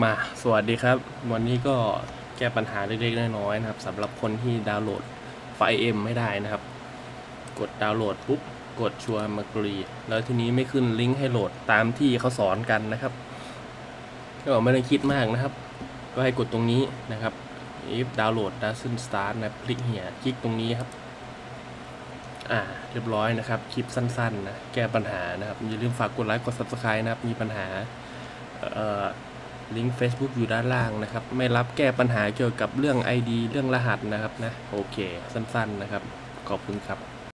มาสวัสดีครับ วันนี้ก็แก้ปัญหาเล็กๆน้อยๆนะครับสำหรับคนที่ดาวน์โหลดไฟล์ M ไม่ได้นะครับ กดดาวน์โหลดปุ๊บกดชัวร์มากรีแล้วทีนี้ไม่ขึ้นลิงก์ให้โหลดตามที่เขาสอนกันนะครับ ก็ไม่ได้คิดมากนะครับ ก็ให้กดตรงนี้นะครับ if download doesn't start นะคลิกเหียคลิกตรงนี้ครับอ่าเรียบร้อยนะครับ คลิปสั้นๆนะแก้ปัญหานะครับอย่าลืมฝากกดไลค์กด subscribe นะครับมีปัญหาเอ่อ ลิงก์ Facebook อยู่ด้านล่างนะครับ ไม่รับแก้ปัญหาเกี่ยวกับเรื่อง ID เรื่องรหัสนะครับนะ โอเค สั้นๆนะครับ ขอบคุณครับ